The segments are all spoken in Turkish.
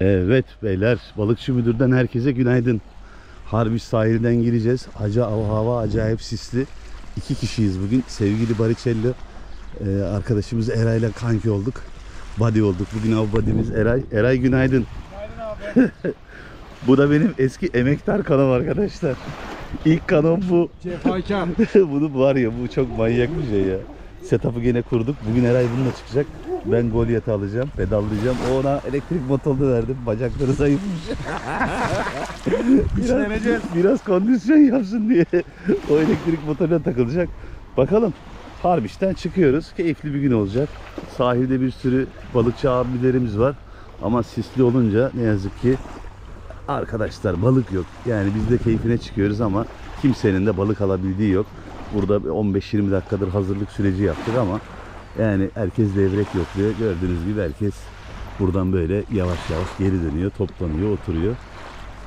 Evet beyler balıkçı müdürden herkese günaydın. Harbiç sahilden gireceğiz. Acı hava, acayip sisli. İki kişiyiz bugün. Sevgili Baricello e, arkadaşımız Eray'la kanki olduk. Buddy olduk. Bugün av buddy'miz Eray. Eray günaydın. bu da benim eski emektar kanım arkadaşlar. İlk kanım bu. Cefakar. Bunu var ya bu çok manyak bir şey ya. Setup'ı gene kurduk. Bugün Eray bununla çıkacak. Ben Goliath'ı alacağım, pedallayacağım. O ona elektrik motorunu verdim. Bacakları zayıfmış. biraz, biraz kondisyon yapsın diye o elektrik motoruna takılacak. Bakalım. Harbiç'ten çıkıyoruz. Keyifli bir gün olacak. Sahilde bir sürü balıkçı abilerimiz var. Ama sisli olunca ne yazık ki arkadaşlar balık yok. Yani biz de keyfine çıkıyoruz ama kimsenin de balık alabildiği yok. Burada 15-20 dakikadır hazırlık süreci yaptık ama yani herkes levrek yokluyor. Gördüğünüz gibi herkes buradan böyle yavaş yavaş geri dönüyor, toplanıyor, oturuyor.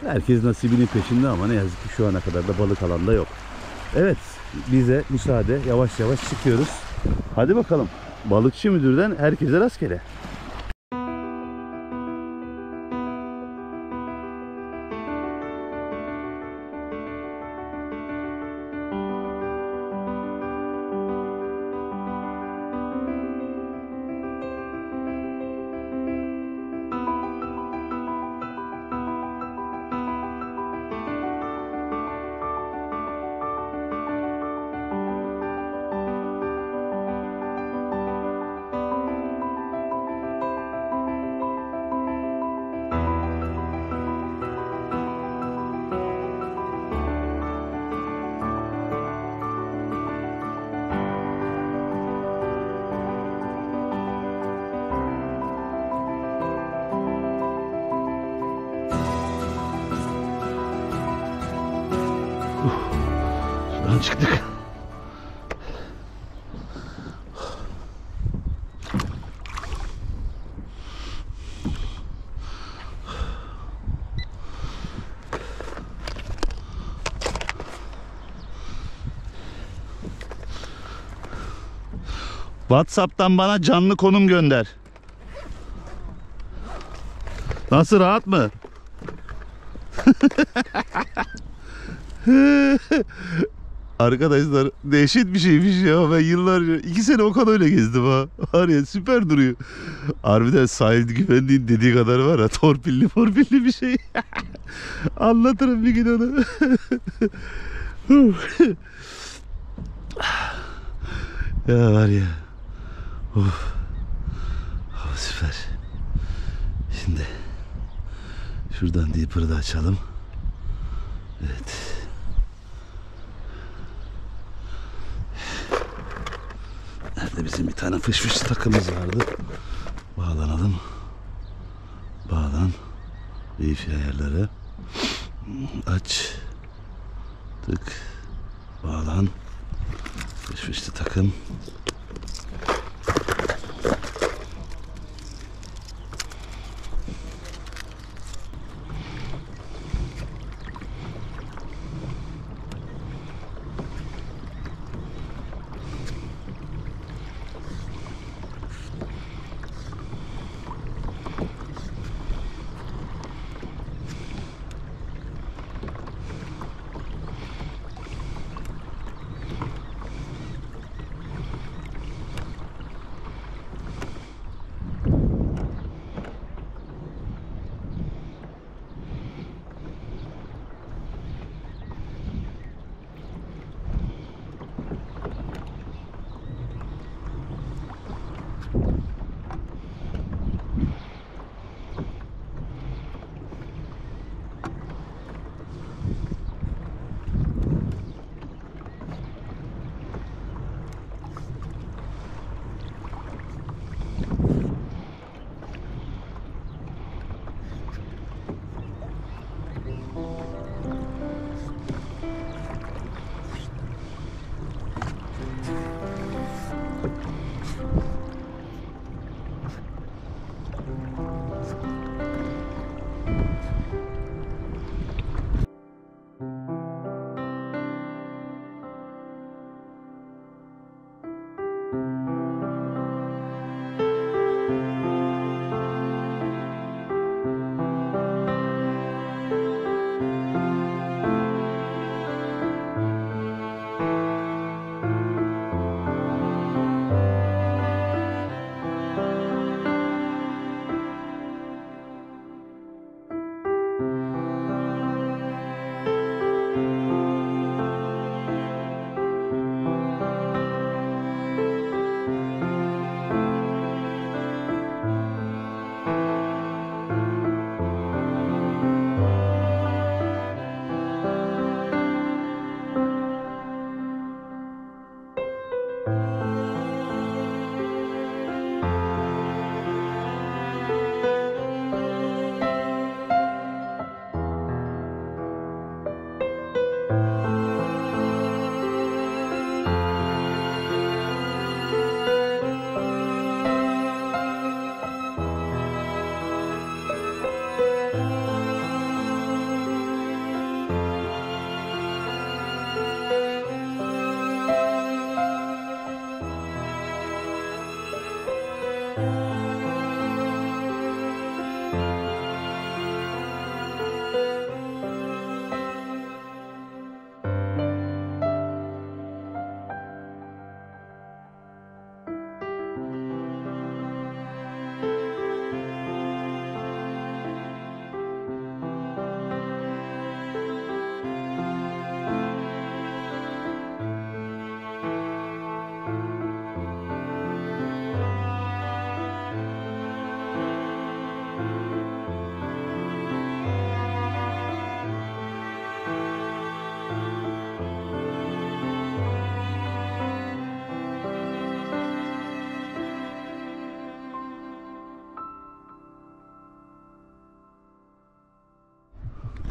Herkes nasibinin peşinde ama ne yazık ki şu ana kadar da balık alanda yok. Evet, bize müsaade. Yavaş yavaş çıkıyoruz. Hadi bakalım. Balıkçı müdürden herkese rastgele. Çıktık. WhatsApp'tan bana canlı konum gönder. Nasıl rahat mı? Arkadaşlar dehşet bir şeymiş ya. Ben yıllarca iki sene o öyle gezdim ha. Var ya süper duruyor. Harbiden sahil güvenliğin dediği kadar var ha. Torpilli torpilli bir şey. Anlatırım bir gün onu. ya var ya. Of. Hava süper. Şimdi şuradan Deeper'ı da açalım. Evet. Nerede bizim bir tane fış fış takımız vardı. Bağlanalım. Bağlan. Wi-Fi ayarları. Aç. Tık. Bağlan. Fış fışlı takım.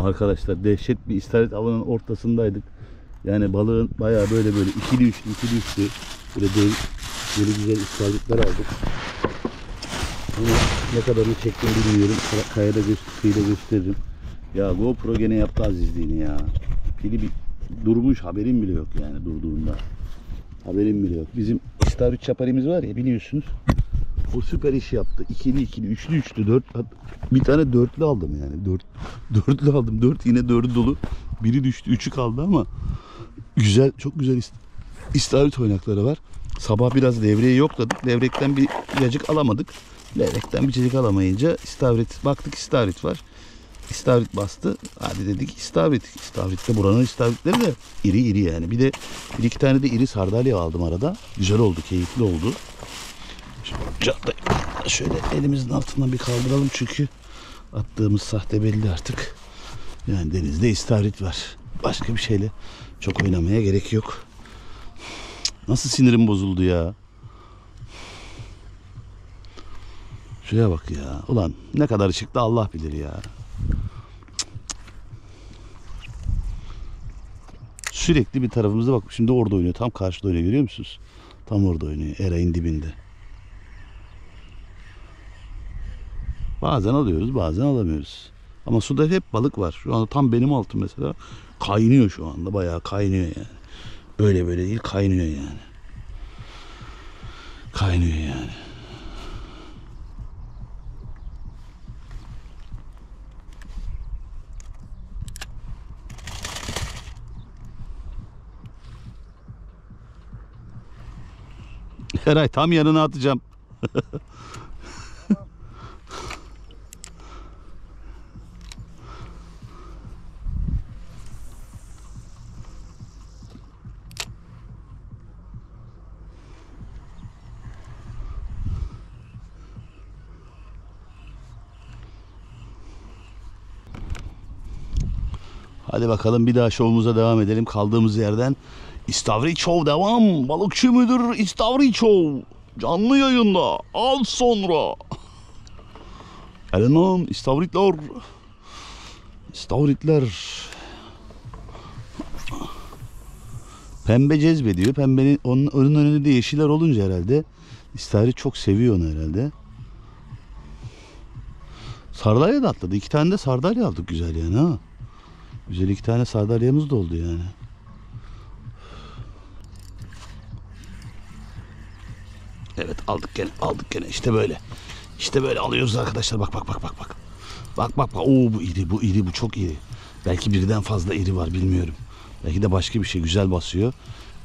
Arkadaşlar dehşet bir istavrit avının ortasındaydık. Yani balığın bayağı böyle böyle ikili üçlü ikili üçlü böyle dev, böyle güzel istavritler aldık. Ama ne kadarını çektim bilmiyorum. Kay- Kayada gö- kıyıda gösteririm. Ya GoPro gene yaptı azizliğini ya. Pili bir durmuş haberim bile yok yani durduğunda. Haberim bile yok. Bizim istavrit çaparimiz var ya biliyorsunuz. O süper iş yaptı. İkili ikili, üçlü üçlü, dört. Bir tane dörtlü aldım yani. Dört, dörtlü aldım. Dört yine dördü dolu. Biri düştü, üçü kaldı ama güzel, çok güzel ist- istavrit oynakları var. Sabah biraz devreyi yokladık. Levrekten bir cacık alamadık. Levrekten bir cacık alamayınca istavrit, baktık istavrit var. İstavrit bastı. Hadi dedik istavrit. İstavrit de buranın istavritleri de iri iri yani. Bir de bir iki tane de iri sardalya aldım arada. Güzel oldu, keyifli oldu. Cadde şöyle elimizin altından bir kaldıralım çünkü attığımız sahte belli artık. Yani denizde istavrit var. Başka bir şeyle çok oynamaya gerek yok. Nasıl sinirim bozuldu ya. Şuraya bak ya. Ulan ne kadar çıktı Allah bilir ya. Sürekli bir tarafımıza bak. Şimdi orada oynuyor. Tam karşıda oynuyor görüyor musunuz? Tam orada oynuyor. Eray'ın dibinde. Bazen alıyoruz, bazen alamıyoruz. Ama suda hep balık var. Şu anda tam benim altım mesela. Kaynıyor şu anda. Bayağı kaynıyor yani. Böyle böyle değil, kaynıyor yani. Kaynıyor yani. Eray tam yanına atacağım. Hadi bakalım bir daha şovumuza devam edelim kaldığımız yerden. İstavrit Show devam. Balıkçı müdür İstavrit Show. Canlı yayında. Az sonra. Elenan İstavritler. İstavritler. Pembe cezbediyor. Pembenin onun, onun önünde de yeşiller olunca herhalde. İstavrit çok seviyor onu herhalde. Sardalya da atladı. İki tane de sardalya aldık güzel yani ha. Güzel iki tane sardalyamız da oldu yani. Evet aldık gene aldık gene işte böyle. İşte böyle alıyoruz arkadaşlar bak bak bak bak bak. Bak bak bak oo bu iri bu iri bu çok iri. Belki birden fazla iri var bilmiyorum. Belki de başka bir şey güzel basıyor.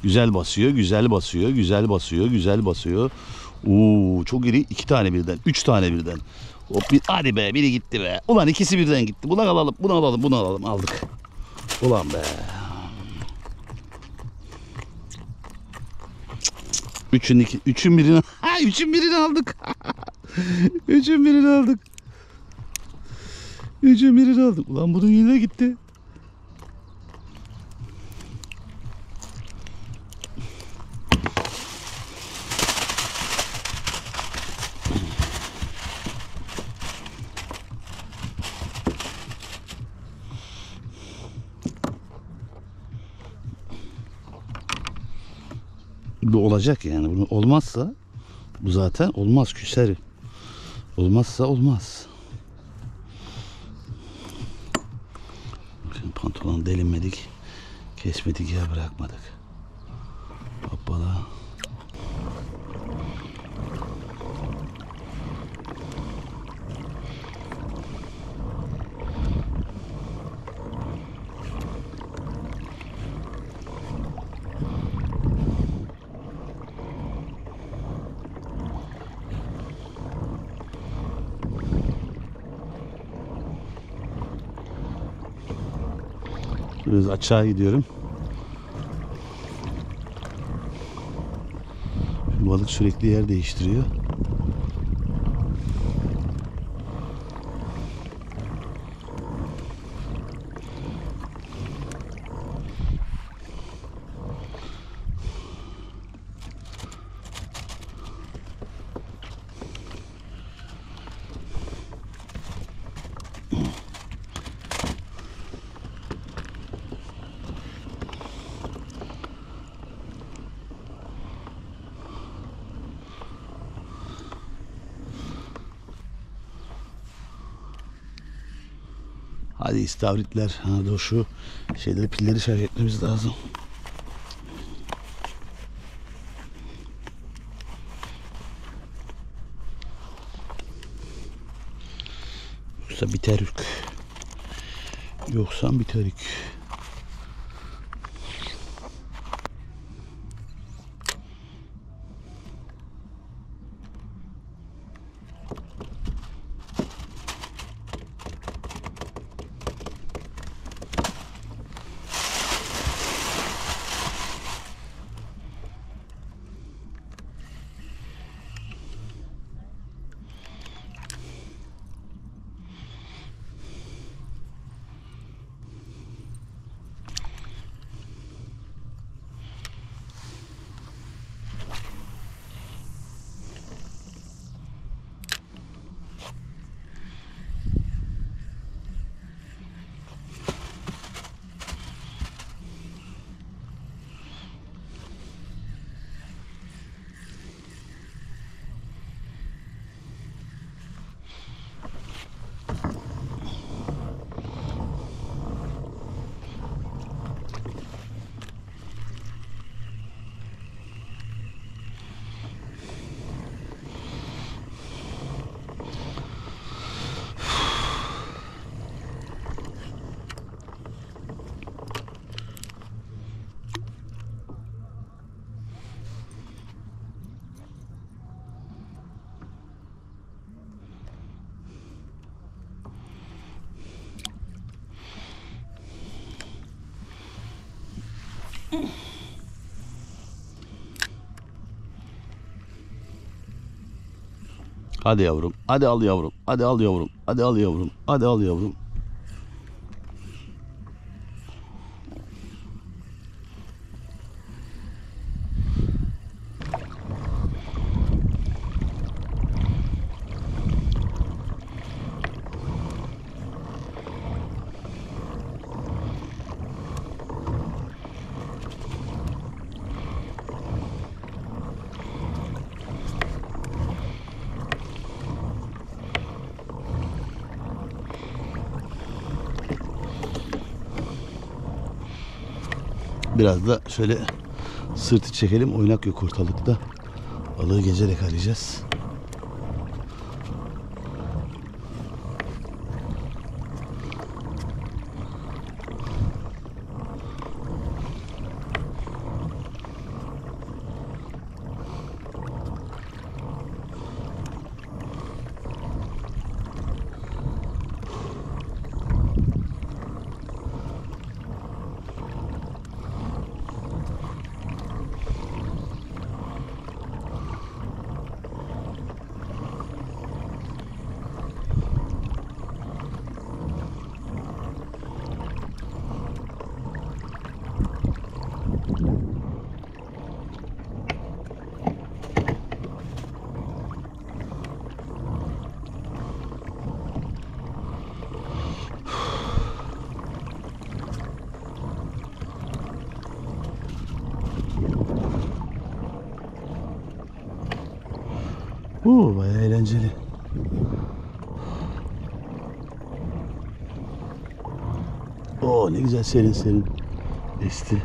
Güzel basıyor, güzel basıyor, güzel basıyor, güzel basıyor. Oo çok iri iki tane birden, üç tane birden. Hop bir, hadi be biri gitti be. Ulan ikisi birden gitti. Bunu alalım, bunu alalım, bunu alalım. Aldık. Ulan be. Üçün, iki, üçün birini, ha, üçün birini aldık. üçün birini aldık. Üçün birini aldık. Ulan bunun yine gitti. Bu olacak yani. Bunu olmazsa bu zaten olmaz küser. Olmazsa olmaz. Şimdi pantolon delinmedik. Kesmedik ya bırakmadık. Hoppala. Biraz aşağı gidiyorum. Balık sürekli yer değiştiriyor. Hadi istavritler. Ha dur şu şeyleri pilleri şarj etmemiz lazım. Yoksa biterük. Yoksa biterük. Hadi yavrum. Hadi al yavrum. Hadi al yavrum. Hadi al yavrum. Hadi al yavrum. Biraz da şöyle sırtı çekelim. Oynak yok ortalıkta. Balığı gecerek arayacağız. Oo, bayağı eğlenceli. Oo ne güzel serin serin esti.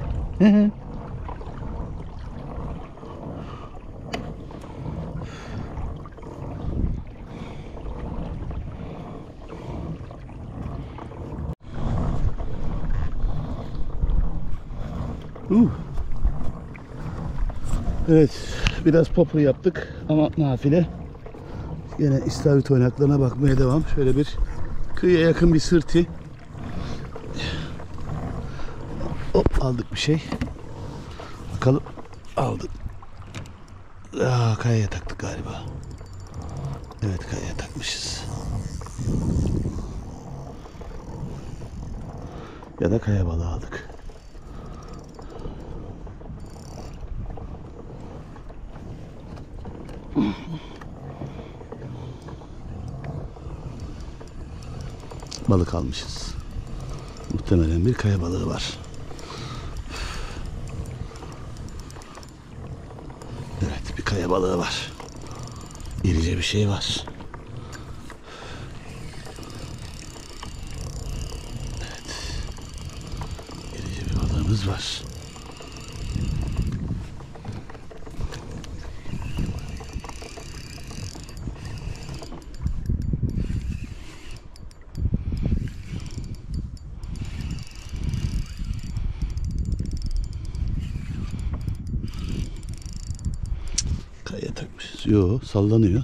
Uh. Evet, biraz popur yaptık ama nafile. Yine istavrit oynaklarına bakmaya devam. Şöyle bir kıyıya yakın bir sırtı. Hop aldık bir şey. Bakalım aldık. Aa, kayaya taktık galiba. Evet kayaya takmışız. Ya da kaya balığı aldık. balık almışız. Muhtemelen bir kaya balığı var. Evet bir kaya balığı var. İrice bir şey var. Evet. İrice bir balığımız var. Yo sallanıyor.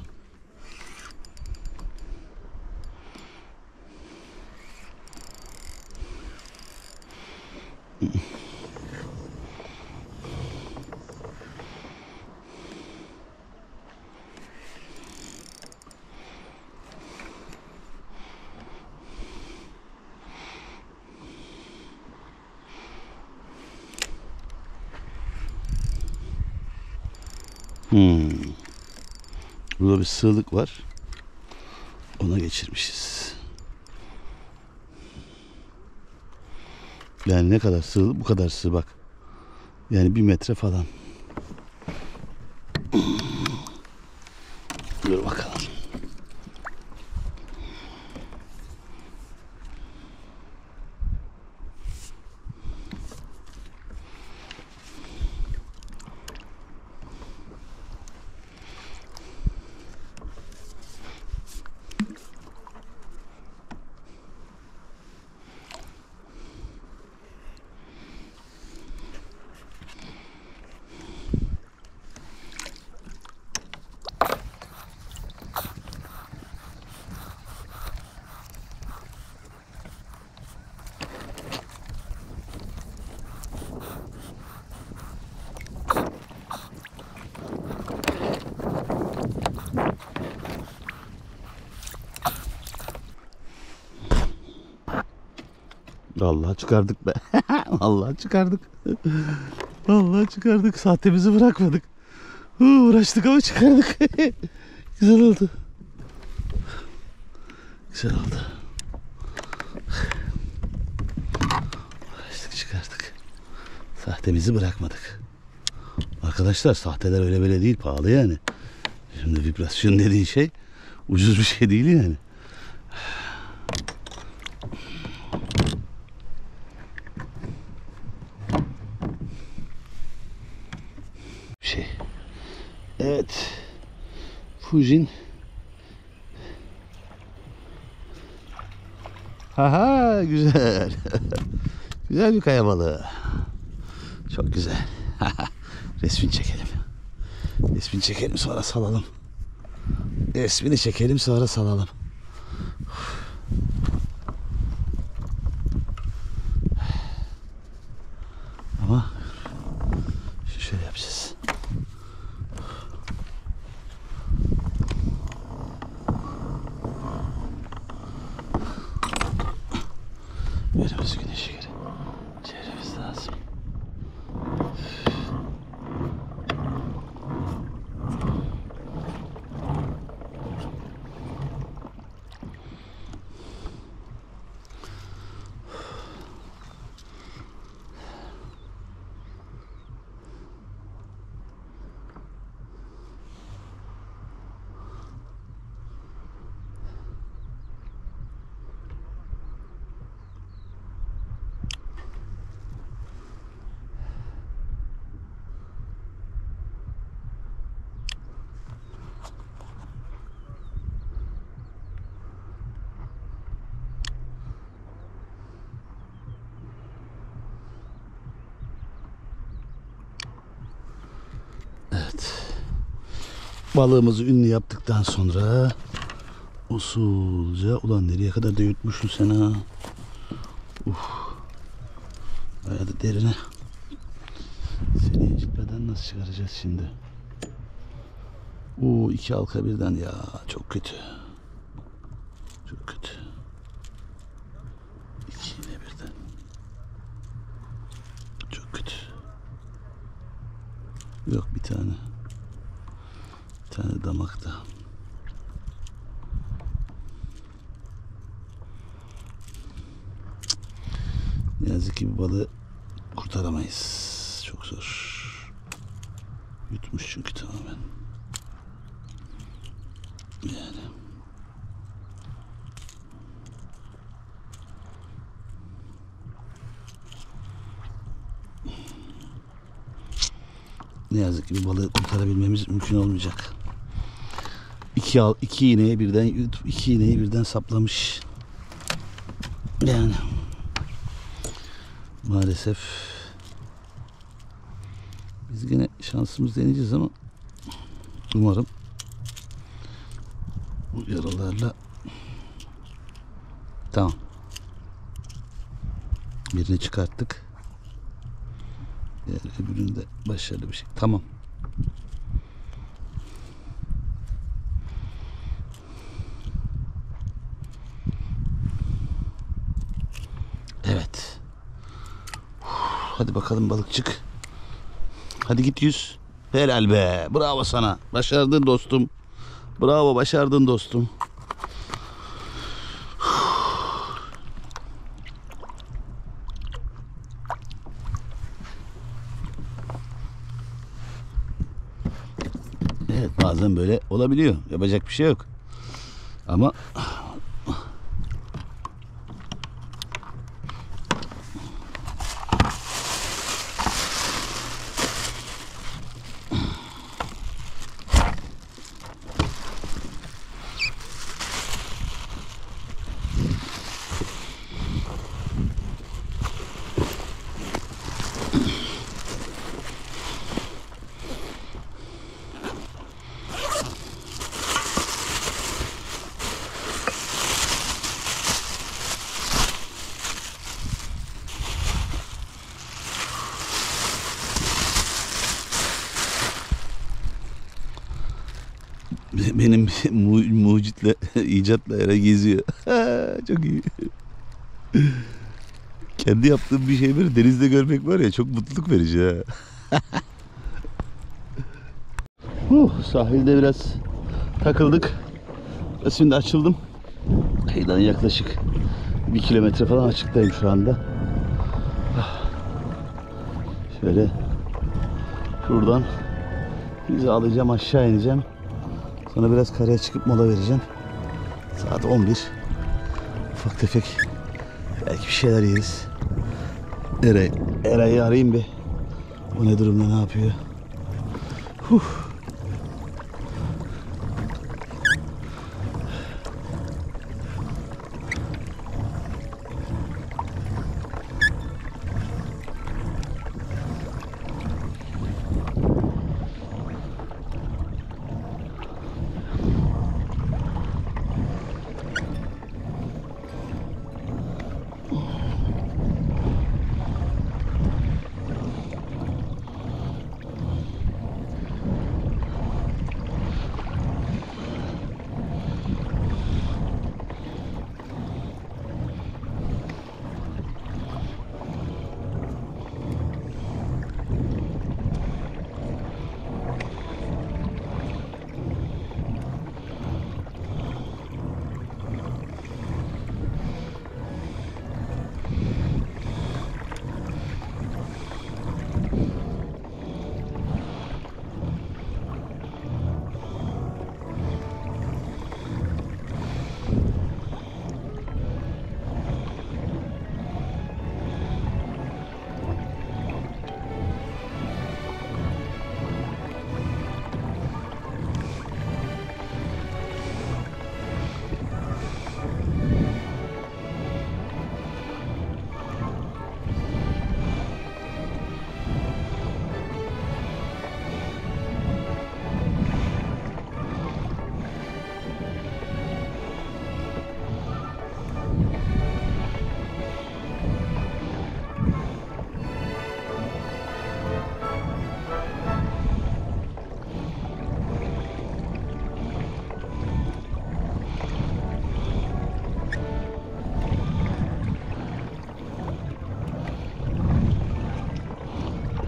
Sığlık var. Ona geçirmişiz. Yani ne kadar sığ, bu kadar sığ bak. Yani bir metre falan. Dur bakalım. Vallahi çıkardık be. Vallahi çıkardık. Vallahi çıkardık. Sahtemizi bırakmadık. Huu, Uğraştık ama çıkardık. Güzel oldu. Güzel oldu. Uğraştık çıkardık. Sahtemizi bırakmadık. Arkadaşlar sahteler öyle böyle değil pahalı yani. Şimdi vibrasyon dediğin şey ucuz bir şey değil yani. şey. Evet. Fujin. Haha güzel. Güzel bir kaya balığı. Çok güzel. Resmini çekelim. Resmini çekelim sonra salalım. Resmini çekelim sonra salalım. Ama şöyle yapacağız. Önümüz güneşi göre çevremiz lazım. Evet. Balığımızı ünlü yaptıktan sonra usulca ulan nereye kadar da yutmuşsun sen ha. Uf. Bayağı da derine. Seni incitmeden nasıl çıkaracağız şimdi? Oo iki halka birden ya çok kötü. Çok kötü. İki yine birden. Çok kötü. Yok bir tane. Bir tane damakta. Ne yazık ki bu balığı kurtaramayız. Çok zor. Yutmuş çünkü tamamen. Yani. Ne yazık ki bir balığı kurtarabilmemiz mümkün olmayacak. İki, al, iki iğneye birden iki iğneyi birden saplamış. Yani maalesef biz yine şansımız deneyeceğiz ama umarım bu yaralarla tamam birini çıkarttık. Öbürünü de başarılı bir şey. Tamam. Evet. Hadi bakalım balıkçık. Hadi git yüz. Helal be. Bravo sana. Başardın dostum. Bravo başardın dostum. Evet bazen böyle olabiliyor. Yapacak bir şey yok. Ama benim mu mucitle, icatla yere geziyor. çok iyi. Kendi yaptığım bir şeyleri denizde görmek var ya çok mutluluk verici ha. huh, sahilde biraz takıldık. Şimdi açıldım. Kıyıdan yaklaşık bir kilometre falan açıktayım şu anda. Şöyle şuradan hizalayacağım aşağı ineceğim. Sonra biraz karaya çıkıp mola vereceğim. Saat 11. Ufak tefek belki bir şeyler yeriz. Eray, Eray'ı arayayım bir. O ne durumda ne yapıyor? Huh.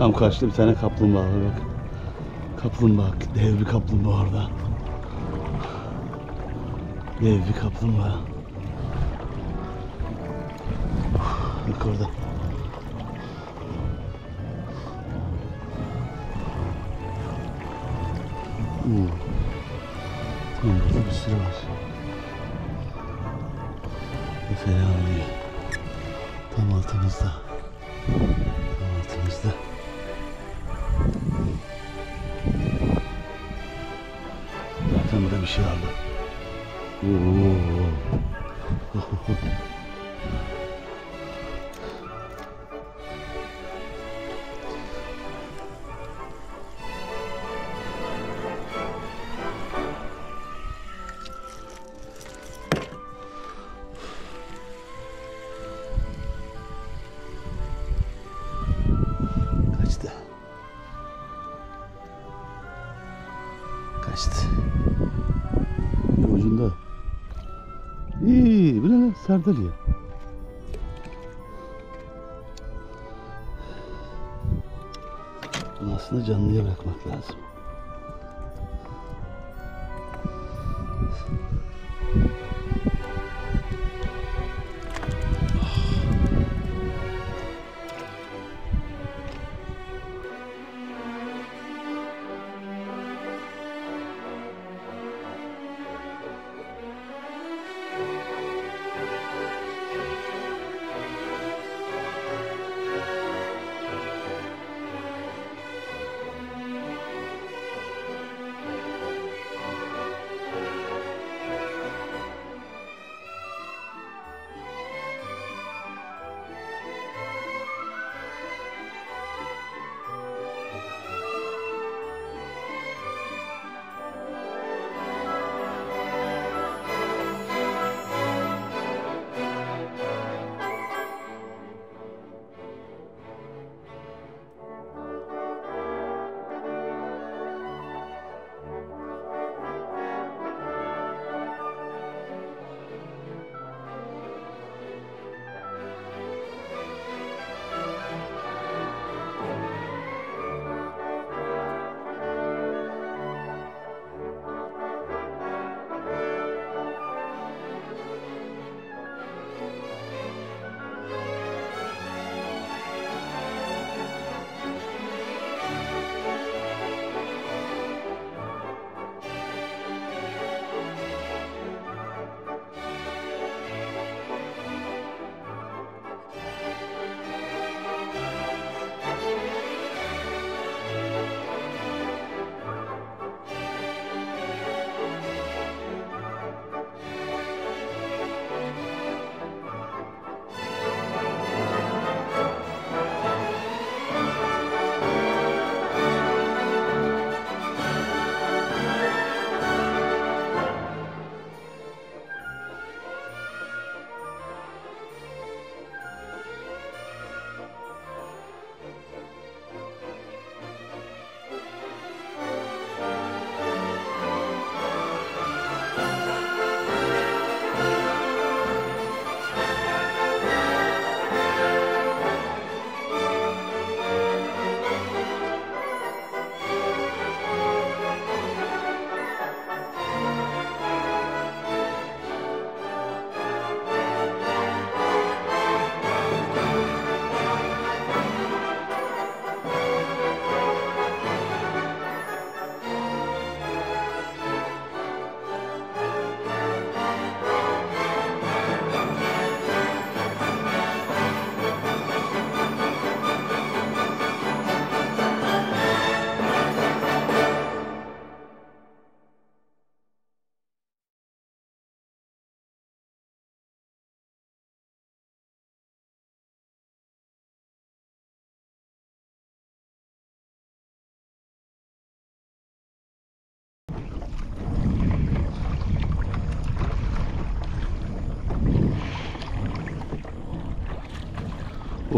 Tam karşıda bir tane kaplumbağa var bak. Kaplumbağa, dev bir kaplumbağa orada. Dev bir kaplumbağa. Bak orada. Hmm. Tam burada bir sürü var. Ne fena oluyor. Tam altımızda. 留下了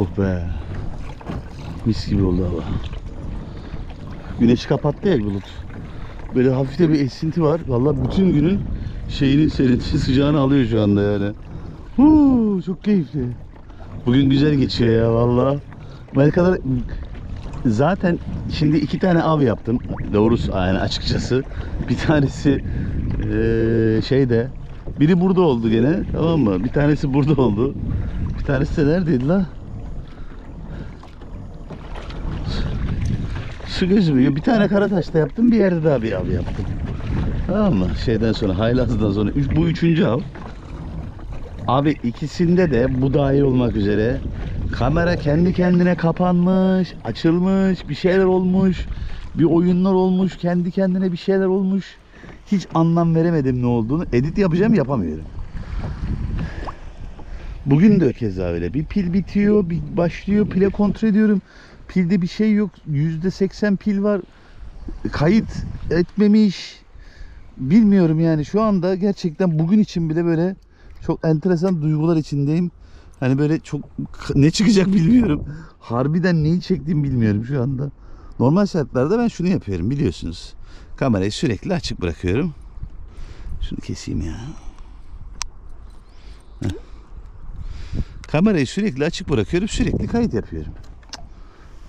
Oh be. Mis gibi oldu hava. Güneş kapattı ya bulut. Böyle hafif de bir esinti var. Vallahi bütün günün şeyini serinti sıcağını alıyor şu anda yani. Huu, çok keyifli. Bugün güzel geçiyor ya vallahi. Ben kadar zaten şimdi iki tane av yaptım. Doğrusu yani açıkçası. Bir tanesi eee, şeyde biri burada oldu gene tamam mı? Bir tanesi burada oldu. Bir tanesi de neredeydi la? Su gözümüyor. Bir tane Karataş'ta yaptım. Bir yerde daha bir av yaptım. Tamam mı? Şeyden sonra Haylaz'dan sonra. Bu üçüncü av. Abi ikisinde de bu dahil olmak üzere kamera kendi kendine kapanmış, açılmış, bir şeyler olmuş, bir oyunlar olmuş, kendi kendine bir şeyler olmuş. Hiç anlam veremedim ne olduğunu. Edit yapacağım yapamıyorum. Bugün de keza öyle. Bir pil bitiyor, bir başlıyor, pile kontrol ediyorum. Pilde bir şey yok. %80 pil var. Kayıt etmemiş. Bilmiyorum yani şu anda gerçekten bugün için bile böyle çok enteresan duygular içindeyim. Hani böyle çok ne çıkacak bilmiyorum. Harbiden neyi çektiğimi bilmiyorum şu anda. Normal şartlarda ben şunu yapıyorum biliyorsunuz. Kamerayı sürekli açık bırakıyorum. Şunu keseyim ya. Heh. Kamerayı sürekli açık bırakıyorum. Sürekli kayıt yapıyorum.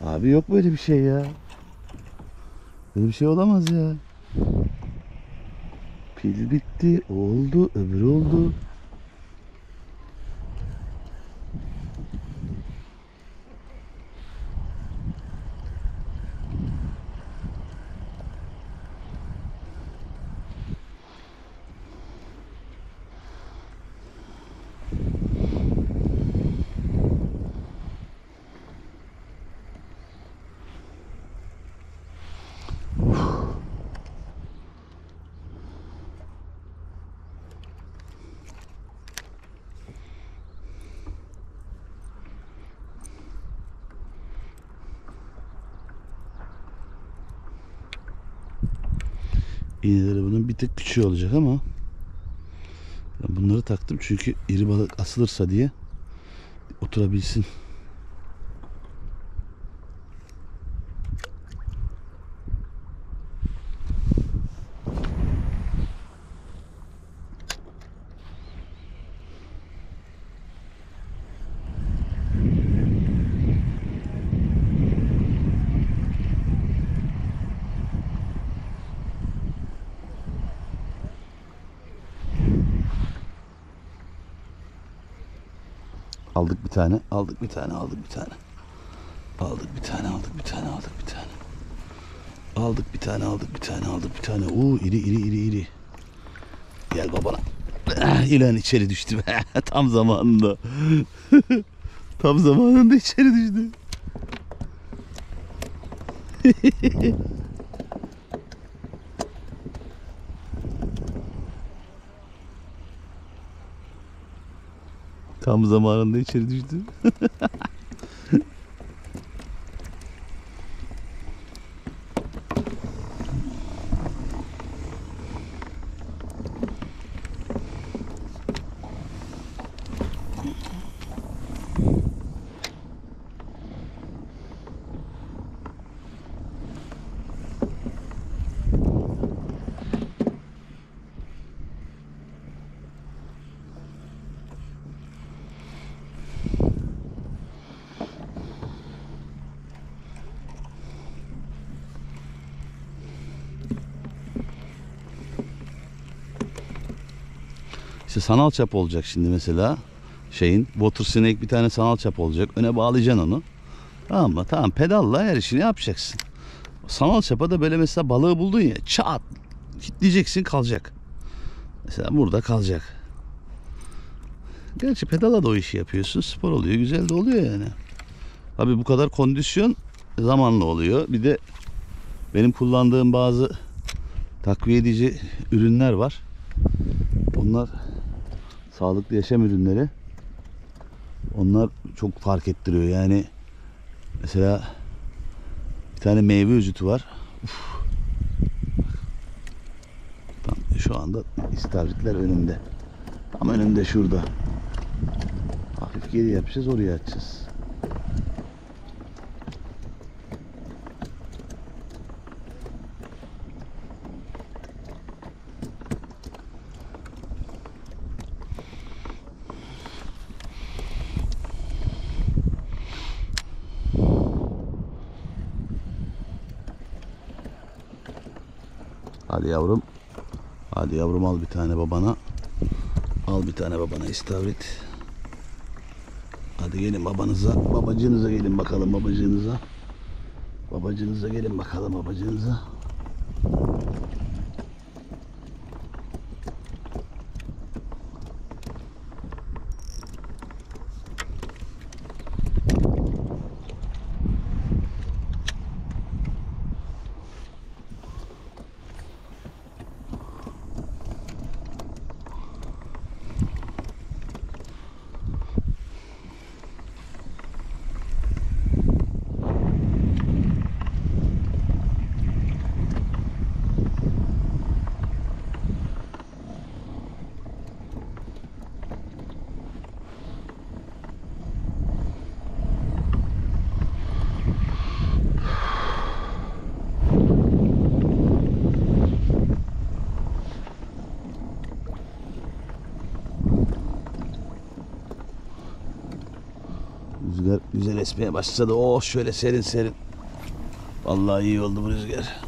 Abi yok böyle bir şey ya. Böyle bir şey olamaz ya. Pil bitti. Oldu. Öbürü oldu. İğneleri bunun bir tık küçüğü olacak ama ben bunları taktım çünkü iri balık asılırsa diye oturabilsin. Aldık bir tane, aldık bir tane, aldık bir tane. Aldık bir tane, aldık bir tane, aldık bir tane. Aldık bir tane, aldık bir tane, aldık bir tane. Oo iri iri iri iri. Gel babana. İlan içeri düştü. Tam zamanında. Tam zamanında içeri düştü. Tam zamanında içeri düştü. sanal çap olacak şimdi mesela. Şeyin water snake bir tane sanal çap olacak. Öne bağlayacaksın onu. Tamam mı? Tamam pedalla her işini yapacaksın. Sanal çapa da böyle mesela balığı buldun ya çat kitleyeceksin kalacak. Mesela burada kalacak. Gerçi pedala da o işi yapıyorsun. Spor oluyor. Güzel de oluyor yani. Tabii bu kadar kondisyon zamanla oluyor. Bir de benim kullandığım bazı takviye edici ürünler var. Onlar sağlıklı yaşam ürünleri. Onlar çok fark ettiriyor. Yani mesela bir tane meyve özütü var. Uf. Tam şu anda istavritler önümde. Tam önümde şurada. Hafif geri yapacağız oraya açacağız. Hadi yavrum. Hadi yavrum al bir tane babana. Al bir tane babana istavrit. Hadi gelin babanıza, babacığınıza gelin bakalım babacığınıza. Babacığınıza gelin bakalım babacığınıza. Rüzgar güzel esmeye başladı. Oh şöyle serin serin. Vallahi iyi oldu bu rüzgar.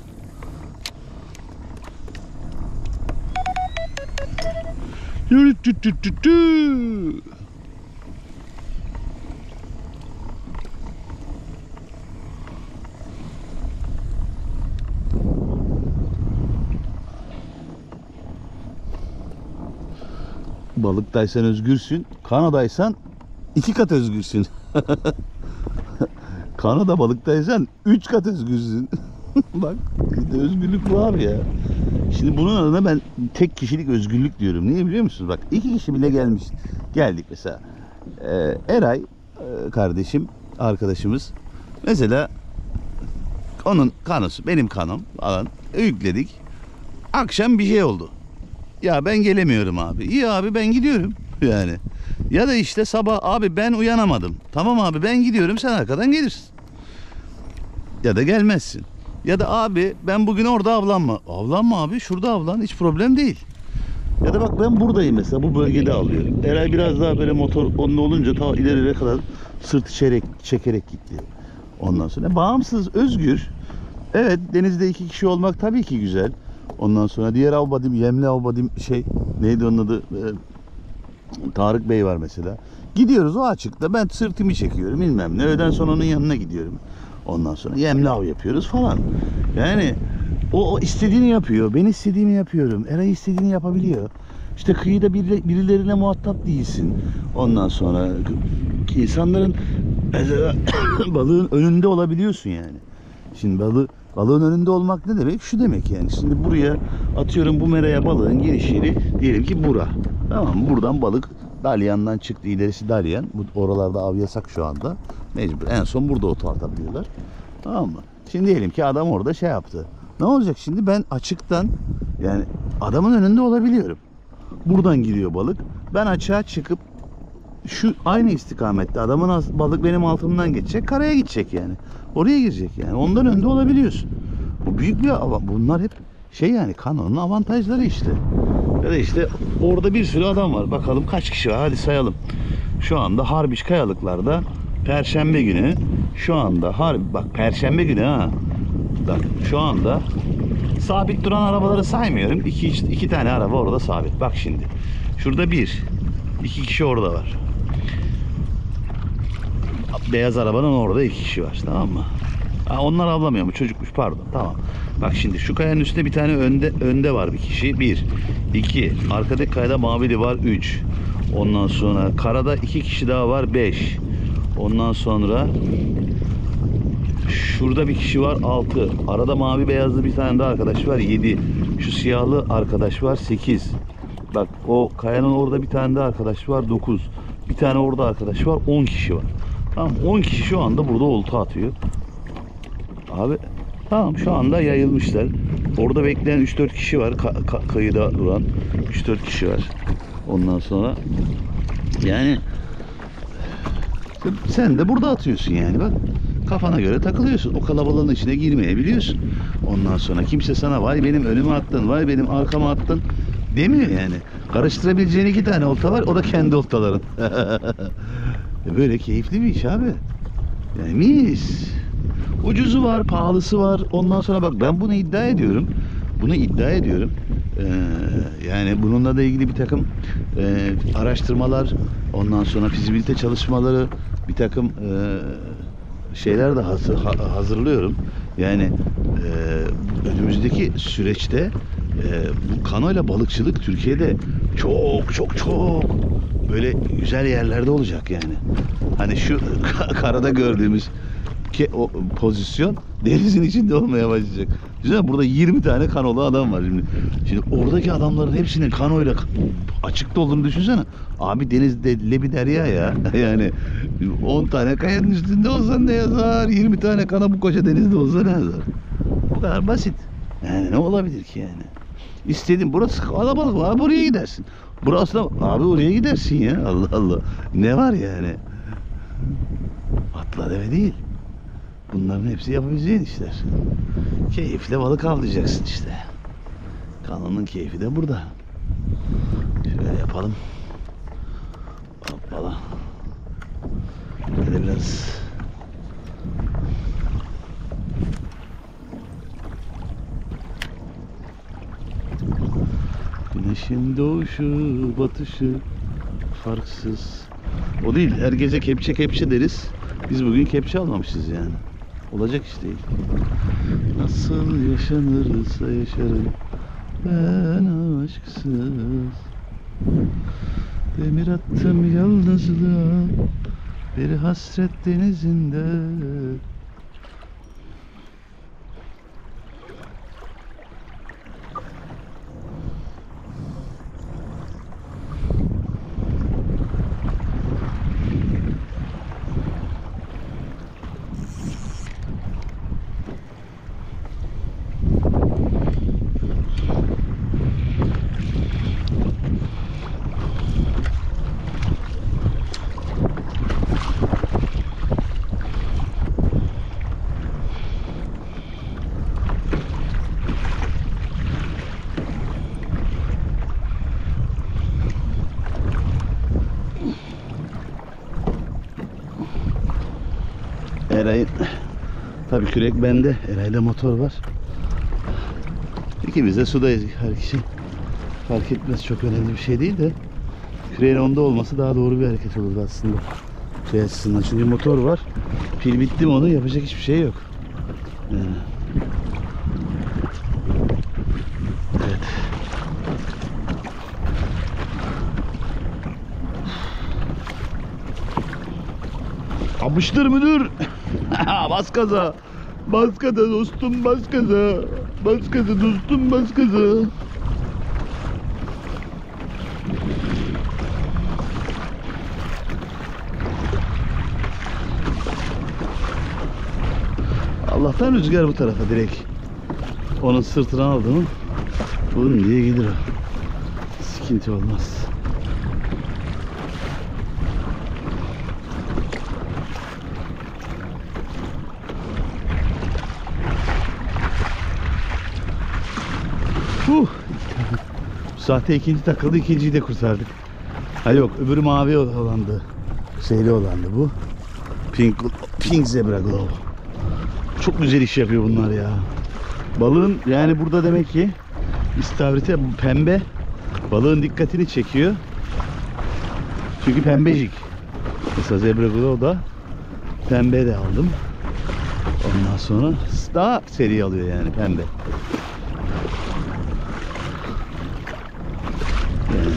Balıktaysan özgürsün. Kanadaysan iki kat özgürsün. Kanada balıktaysan üç kat özgürsün. Bak bir de özgürlük var ya. Şimdi bunun adına ben tek kişilik özgürlük diyorum. Niye biliyor musunuz? Bak iki kişi bile gelmiş. Geldik mesela. Ee, Eray e, kardeşim, arkadaşımız. Mesela onun kanosu, benim kanom falan yükledik. Akşam bir şey oldu. Ya ben gelemiyorum abi. İyi abi ben gidiyorum. Yani. Ya da işte sabah abi ben uyanamadım. Tamam abi ben gidiyorum sen arkadan gelirsin. Ya da gelmezsin. Ya da abi ben bugün orada avlanma. Avlanma abi şurada avlan hiç problem değil. Ya da bak ben buradayım mesela bu bölgede avlıyorum. Eray biraz daha böyle motor onunla olunca ta ileriye kadar sırt çekerek, çekerek gitti. Ondan sonra bağımsız, özgür. Evet denizde iki kişi olmak tabii ki güzel. Ondan sonra diğer avbadim, yemli avbadim şey neydi onun adı? Ee, Tarık Bey var mesela. Gidiyoruz o açıkta ben sırtımı çekiyorum bilmem ne. Öğleden sonra onun yanına gidiyorum. Ondan sonra yemli av yapıyoruz falan. Yani o, o istediğini yapıyor. Ben istediğimi yapıyorum. Eray istediğini yapabiliyor. İşte kıyıda biri- birilerine muhatap değilsin. Ondan sonra insanların mesela balığın önünde olabiliyorsun yani. Şimdi balı, balığın önünde olmak ne demek? Şu demek yani. Şimdi buraya atıyorum bu meraya balığın giriş yeri diyelim ki bura. Tamam? Buradan balık Dalyan'dan çıktı. İlerisi Dalyan. Bu oralarda av yasak şu anda. Mecbur. En son burada otartabiliyorlar. Tamam mı? Şimdi diyelim ki adam orada şey yaptı. Ne olacak şimdi? Ben açıktan yani adamın önünde olabiliyorum. Buradan giriyor balık. Ben açığa çıkıp şu aynı istikamette adamın balık benim altımdan geçecek karaya gidecek yani oraya girecek yani ondan önde olabiliyorsun bu büyük bir bunlar hep şey yani kanonun avantajları işte ya da işte orada bir sürü adam var. Bakalım kaç kişi var? Hadi sayalım. Şu anda Harbiş Kayalıklar'da Perşembe günü. Şu anda Harbi bak Perşembe günü ha. Bak şu anda sabit duran arabaları saymıyorum. İki, iki tane araba orada sabit. Bak şimdi. Şurada bir iki kişi orada var. Beyaz arabanın orada iki kişi var tamam mı? Ha, onlar avlamıyor mu? Çocukmuş pardon. Tamam. Bak şimdi şu kayanın üstünde bir tane önde önde var bir kişi. Bir. iki. Arkadaki kayada mavili var. Üç. Ondan sonra karada iki kişi daha var. Beş. Ondan sonra şurada bir kişi var. Altı. Arada mavi beyazlı bir tane daha arkadaş var. Yedi. Şu siyahlı arkadaş var. Sekiz. Bak o kayanın orada bir tane daha arkadaş var. Dokuz. Bir tane orada arkadaş var. On kişi var. Tamam 10 kişi şu anda burada olta atıyor. Abi tamam şu anda yayılmışlar. Orada bekleyen 3-4 kişi var. Ka- ka- kıyıda duran 3-4 kişi var. Ondan sonra yani sen de burada atıyorsun yani bak. Kafana göre takılıyorsun. O kalabalığın içine girmeyebiliyorsun. Ondan sonra kimse sana vay benim önüme attın, vay benim arkama attın demiyor yani. Karıştırabileceğin iki tane olta var. O da kendi oltaların. Böyle keyifli bir iş abi. Yani mis. Ucuzu var, pahalısı var. Ondan sonra bak ben bunu iddia ediyorum. Bunu iddia ediyorum. Ee, yani bununla da ilgili bir takım e, araştırmalar, ondan sonra fizibilite çalışmaları, bir takım e, şeyler de hazır, ha- hazırlıyorum. Yani e, önümüzdeki süreçte e, bu kanoyla balıkçılık Türkiye'de çok çok çok böyle güzel yerlerde olacak yani. Hani şu karada gördüğümüz ki o pozisyon denizin içinde olmaya başlayacak. Güzel burada 20 tane kanolu adam var şimdi. Şimdi oradaki adamların hepsinin kanoyla açıkta olduğunu düşünsene. Abi denizde lebi derya ya. Yani 10 tane kayanın üstünde olsan ne yazar? 20 tane kana bu koca denizde olsa ne yazar? Bu kadar basit. Yani ne olabilir ki yani? İstediğin burası kalabalık abi buraya gidersin. Burası da abi oraya gidersin ya. Allah Allah. Ne var yani? Atla deve değil. Bunların hepsi yapabileceğin işler. Keyifle balık avlayacaksın işte. Kanalın keyfi de burada. Şöyle yapalım. Hoppala. Şöyle biraz. Güneşin doğuşu, batışı farksız. O değil, her gece kepçe kepçe deriz. Biz bugün kepçe almamışız yani. Olacak iş değil. Nasıl yaşanırsa yaşarım ben aşksız. Demir attım yalnızlığa bir hasret denizinde. Eray'ın tabii kürek bende. Eray'da motor var. İkimiz de sudayız her kişi. Fark etmez çok önemli bir şey değil de küreğin onda olması daha doğru bir hareket olurdu aslında. Şey açısından. Çünkü motor var. Pil bitti mi onun yapacak hiçbir şey yok. Yani. Evet. Yapıştır müdür. bas gaza. Bas gaza dostum bas gaza. Bas gaza dostum bas gaza. Allah'tan rüzgar bu tarafa direkt. Onun sırtına aldı mı? Bum diye gelir o. Sıkıntı olmaz. Huh. Bu saatte ikinci takıldı, ikinciyi de kurtardık. Ha yok, öbürü mavi olandı. Şeyli olandı bu. Pink, pink zebra glow. Çok güzel iş yapıyor bunlar ya. Balığın yani burada demek ki istavrite pembe balığın dikkatini çekiyor. Çünkü pembecik. Mesela zebra glow da pembe de aldım. Ondan sonra daha seri alıyor yani pembe. Yani.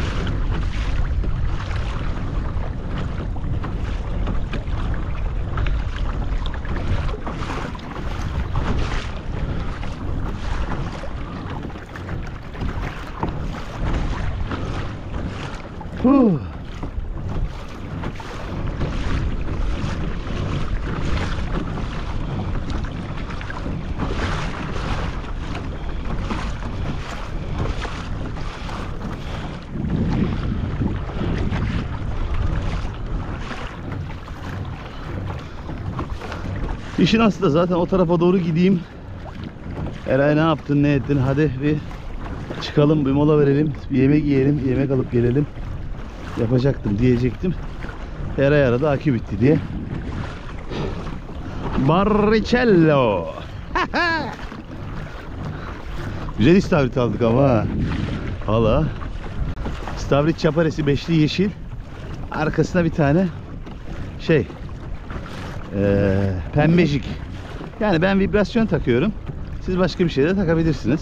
Huh. İşin aslı zaten o tarafa doğru gideyim. Eray ne yaptın ne ettin? Hadi bir çıkalım bir mola verelim bir yemek yiyelim yemek alıp gelelim. Yapacaktım diyecektim. Eray aradı akü bitti diye. Barricello Güzel istavrit aldık ama ha. Hala. İstavrit çaparesi beşli yeşil. Arkasına bir tane Şey ee, Pembecik Yani ben vibrasyon takıyorum Siz başka bir şey de takabilirsiniz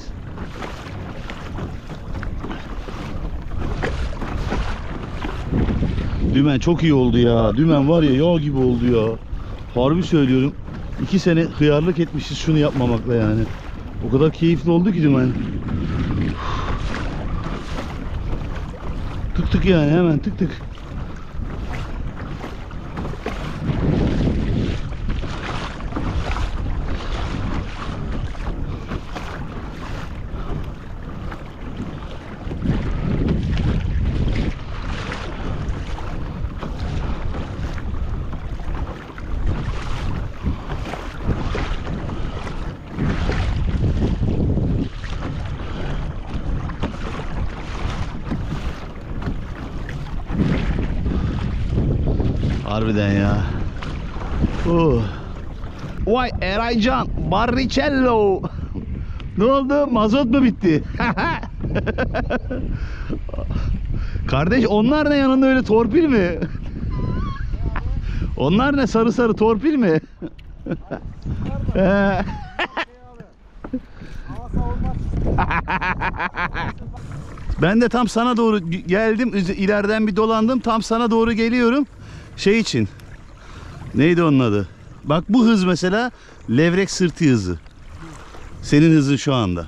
Dümen çok iyi oldu ya. Dümen var ya yağ gibi oldu ya. Harbi söylüyorum. İki sene hıyarlık etmişiz şunu yapmamakla yani. O kadar keyifli oldu ki dümen. Tık tık yani hemen tık tık. Harbiden ya. Oh. Vay Eraycan Barricello. ne oldu? Mazot mu bitti? Kardeş onlar ne yanında öyle torpil mi? onlar ne sarı sarı torpil mi? Ben de tam sana doğru geldim. İleriden bir dolandım. Tam sana doğru geliyorum. Şey için. Neydi onun adı? Bak bu hız mesela levrek sırtı hızı. Senin hızın şu anda.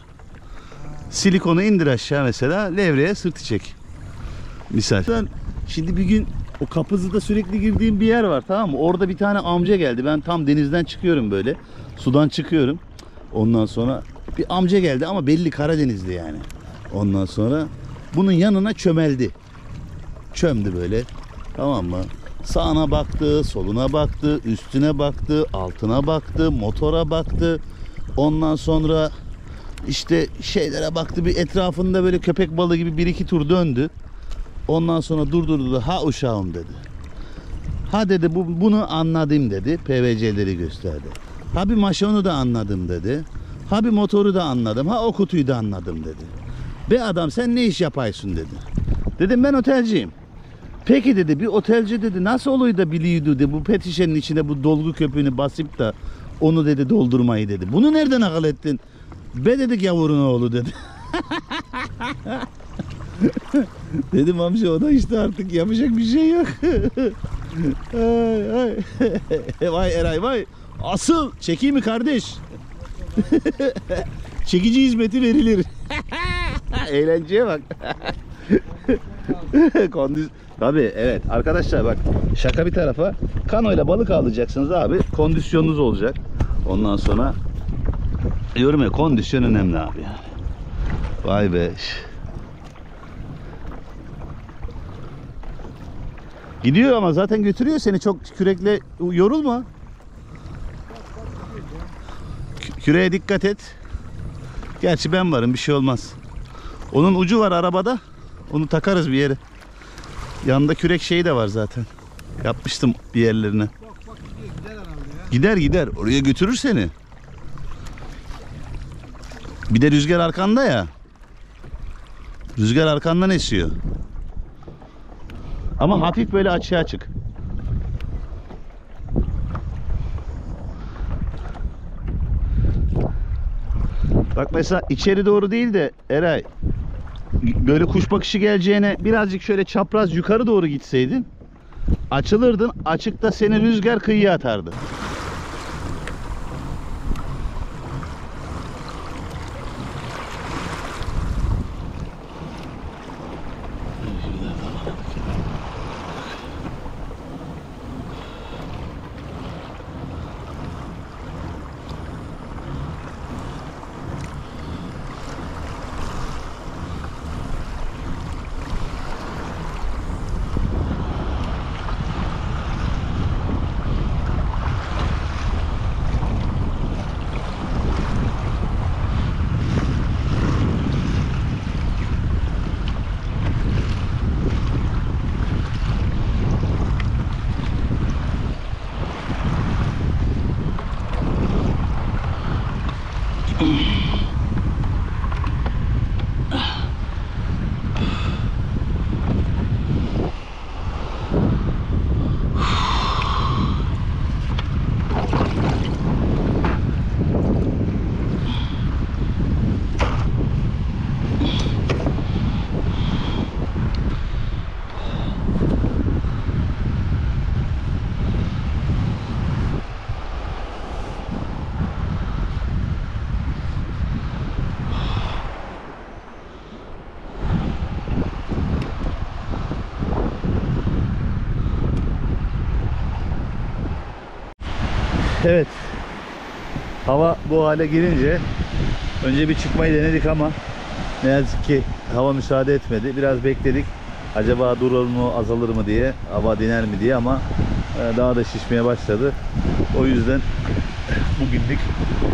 Silikonu indir aşağı mesela levreye sırtı çek. Misal. Şimdi bir gün o kapızıda sürekli girdiğim bir yer var tamam mı? Orada bir tane amca geldi. Ben tam denizden çıkıyorum böyle. Sudan çıkıyorum. Ondan sonra bir amca geldi ama belli Karadenizli yani. Ondan sonra bunun yanına çömeldi. Çömdü böyle. Tamam mı? Sağına baktı, soluna baktı, üstüne baktı, altına baktı, motora baktı. Ondan sonra işte şeylere baktı bir etrafında böyle köpek balığı gibi bir iki tur döndü. Ondan sonra durdurdu. Ha uşağım dedi. Ha dedi bu, bunu anladım dedi. PVC'leri gösterdi. Ha bir maşonu da anladım dedi. Ha bir motoru da anladım. Ha o kutuyu da anladım dedi. Be adam sen ne iş yapaysın dedi. Dedim ben otelciyim. Peki dedi bir otelci dedi nasıl oluyor da biliyordu dedi bu pet şişenin içine bu dolgu köpüğünü basıp da onu dedi doldurmayı dedi. Bunu nereden akıl ettin? Be dedik yavurun oğlu dedi. Dedim amca o da işte artık yapacak bir şey yok. ay, ay. vay Eray vay. Asıl çekeyim mi kardeş? Çekici hizmeti verilir. Eğlenceye bak. Kondis Tabii evet arkadaşlar bak şaka bir tarafa kanoyla balık alacaksınız abi kondisyonunuz olacak. Ondan sonra diyorum ya kondisyon önemli abi yani. Vay be. Gidiyor ama zaten götürüyor seni çok kürekle yorulma. Kü- Küreğe dikkat et. Gerçi ben varım bir şey olmaz. Onun ucu var arabada. Onu takarız bir yere. Yanında kürek şeyi de var zaten. Yapmıştım bir yerlerine. Gider gider. Oraya götürür seni. Bir de rüzgar arkanda ya. Rüzgar arkandan esiyor. Ama hafif böyle açığa çık. Bak mesela içeri doğru değil de Eray böyle kuş bakışı geleceğine birazcık şöyle çapraz yukarı doğru gitseydin açılırdın açıkta seni rüzgar kıyıya atardı. Evet. Hava bu hale gelince önce bir çıkmayı denedik ama ne yazık ki hava müsaade etmedi. Biraz bekledik. Acaba durur mu, azalır mı diye, hava diner mi diye ama e, daha da şişmeye başladı. O yüzden bugünlük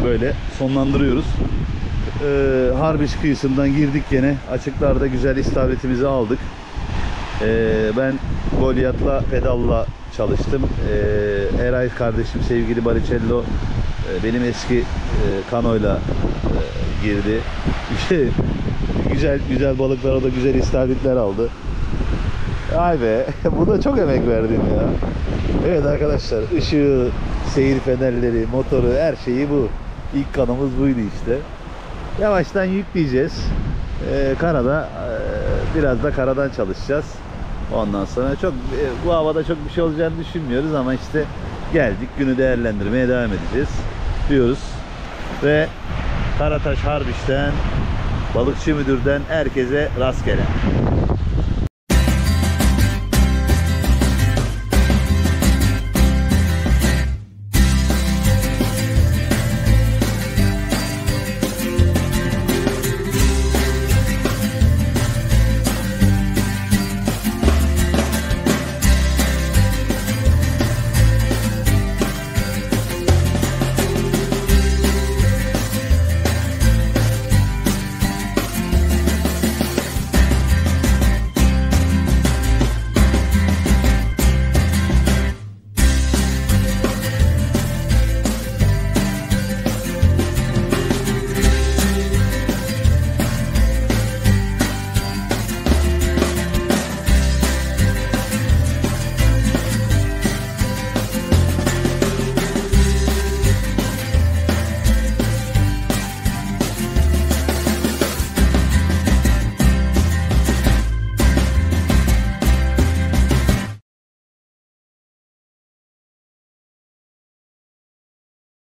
böyle sonlandırıyoruz. E, Harbiş kıyısından girdik gene. Açıklarda güzel istavritimizi aldık. E, ben Goliath'la pedalla çalıştım. Ee, Eray kardeşim sevgili Baricello benim eski e, kanoyla e, girdi. güzel güzel balıklar o da güzel istavritler aldı. Ay be bu da çok emek verdim ya. Evet arkadaşlar ışığı, seyir fenerleri, motoru her şeyi bu. İlk kanımız buydu işte. Yavaştan yükleyeceğiz. Ee, karada e, biraz da karadan çalışacağız. Ondan sonra çok e, bu havada çok bir şey olacağını düşünmüyoruz ama işte geldik günü değerlendirmeye devam edeceğiz diyoruz. Ve Karataş Harbiş'ten Balıkçı Müdür'den herkese rastgele.